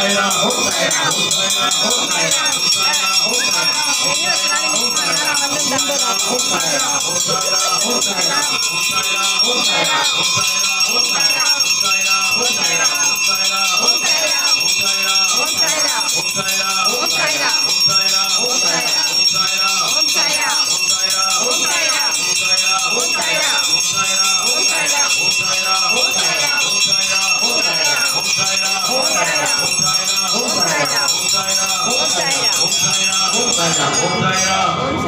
गया हो गया हो गया हो गया हो गया हो गया हो गया हो गया हो गया हो गया हो गया した問題だ。